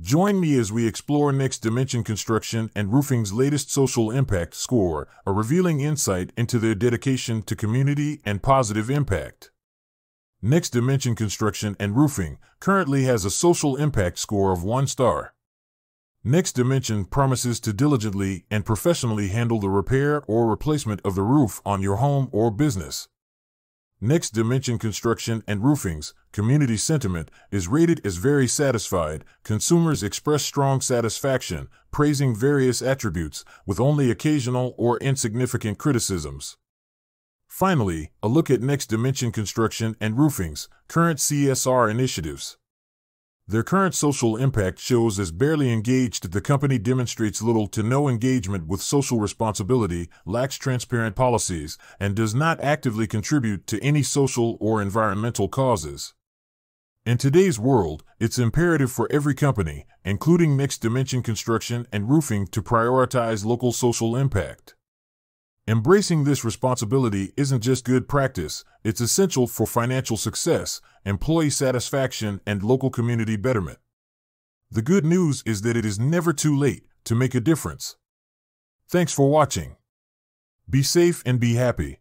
Join me as we explore Next Dimension Construction and Roofing's latest social impact score, a revealing insight into their dedication to community and positive impact. Next Dimension Construction and Roofing currently has a social impact score of one star. Next Dimension promises to diligently and professionally handle the repair or replacement of the roof on your home or business. Next Dimension Construction and Roofing's community sentiment is rated as very satisfied. Consumers express strong satisfaction, praising various attributes, with only occasional or insignificant criticisms. Finally, a look at Next Dimension Construction and Roofing's current CSR initiatives. Their current social impact shows as barely engaged the company demonstrates little to no engagement with social responsibility, lacks transparent policies, and does not actively contribute to any social or environmental causes. In today's world, it's imperative for every company, including Next Dimension Construction and Roofing, to prioritize local social impact. Embracing this responsibility isn't just good practice, it's essential for financial success, employee satisfaction, and local community betterment. The good news is that it is never too late to make a difference. Thanks for watching. Be safe and be happy.